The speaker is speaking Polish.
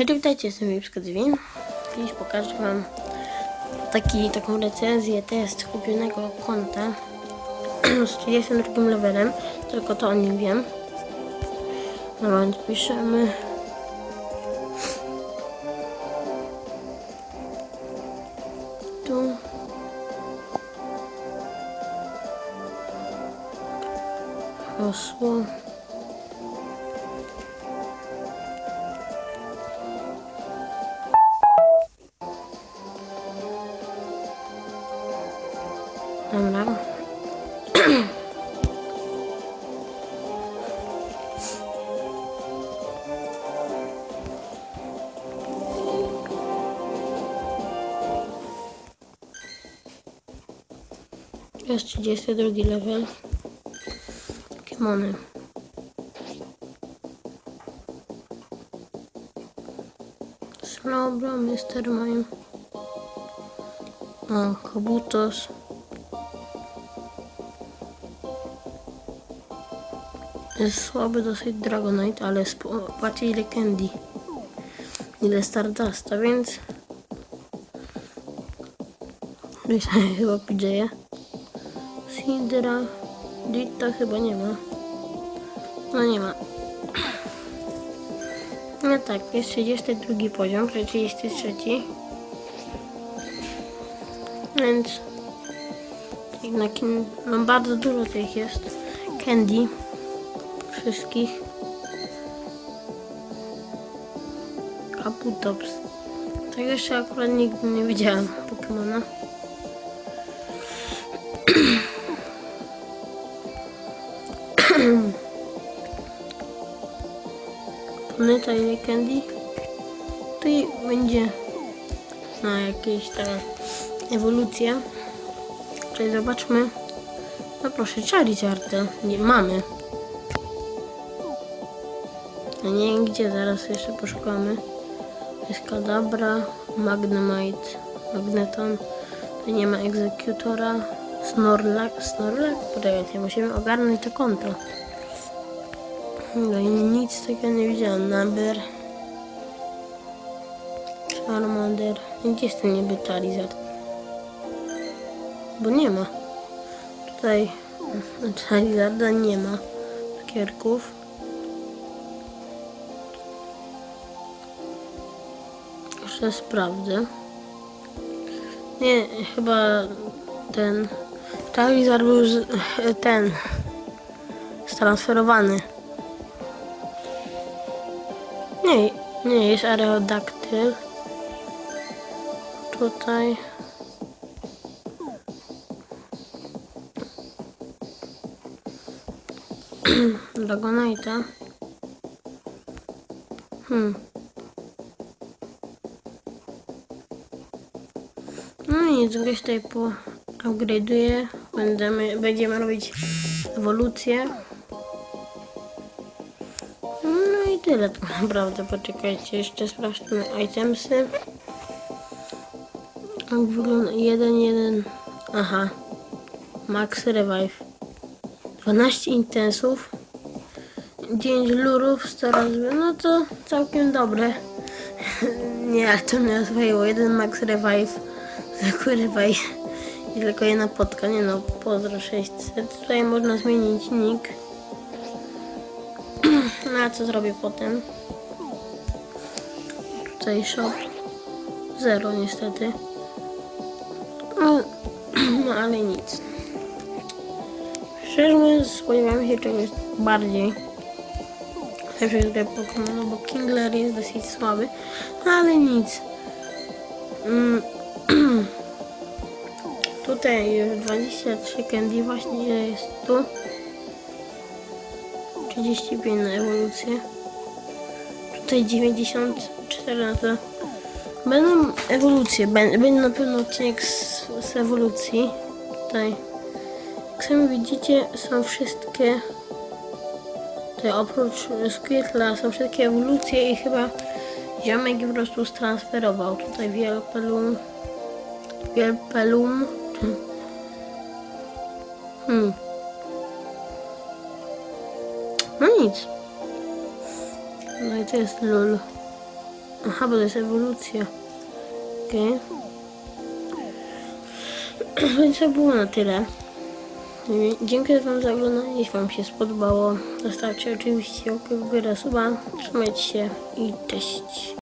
Hej, witajcie, jestem Lipsko Drzwi. Dziś pokażę wam taki, taką recenzję, test kupionego konta z 32 levelem, tylko to o nim wiem. No więc piszemy. Tu. Hasło. Jest 32 level. Pokemony. Slowbro, Mr. Mime. O, Kabutos. Jest słaby dosyć Dragonite, ale patrzcie ile Candy. Ile Stardusta, więc... Tutaj chyba PJ'a. Sidra. Dita chyba nie ma. No nie ma. No tak, jest 32 poziom, czyli 33. Więc... Jednak no bardzo dużo tych jest. Candy wszystkich. Kaputops. Tak jeszcze akurat nigdy nie widziałem Pokemona. Planeta ile Candy? Tutaj będzie no jakieś ta ewolucja. Czyli zobaczmy. No proszę, Charizarda. Nie mamy. No nie gdzie, zaraz jeszcze poszukamy. Jest Kadabra, Magnemite, Magneton. Tu nie ma egzekutora. Snorlax, Snorlax? Poczekajcie, musimy ogarnąć to konto. No i nic takiego nie widziałem. Naber. Charmander. Gdzie jest ten niby Charizard? Bo nie ma. Tutaj Charizarda nie ma. Cukierków. Jeszcze sprawdzę. Nie, chyba ten Charizard był z, ten transferowany. Nie, nie jest Aerodactyl. Tutaj. Dragonite'a. Hmm. No i gdzieś tutaj po upgrade'uję. Będziemy, będziemy robić ewolucję. Tyle tak naprawdę. Poczekajcie, jeszcze sprawdźmy itemsy. Jak wygląda 1-1. Aha. Max Revive. 12 intensów. 9 lurów, 100 razy. No to całkiem dobre. Nie, to mnie oswoiło. Jeden Max Revive. Zwykły Revive. I tylko jedna potka. Nie no, pozdro 600. Tutaj można zmienić nick. No a co zrobię potem? Tutaj shop. Zero niestety. No, no ale nic. Szczerze mówiąc spodziewałem się czegoś bardziej. Lepszej grę Pokémon, bo Kingler jest dosyć słaby. No ale nic. Mm. Tutaj już 23 candy właśnie jest tu. 35 na ewolucję. Tutaj 94 na. Będą ewolucje, będzie, na pewno odcinek z, z ewolucji. Tutaj. Jak sami widzicie, są wszystkie. Tutaj oprócz Squirtla są wszystkie ewolucje i chyba ziomek po prostu stransferował. Tutaj Wielpelum. Wielpelum. Hmm. No nic. No i to jest lul. Aha, bo to jest ewolucja. Okej. Więc to było na tyle. Dziękuję Wam za oglądanie. Jeśli Wam się spodobało, zostawcie oczywiście łapkę w górę, suba. Trzymajcie się i cześć.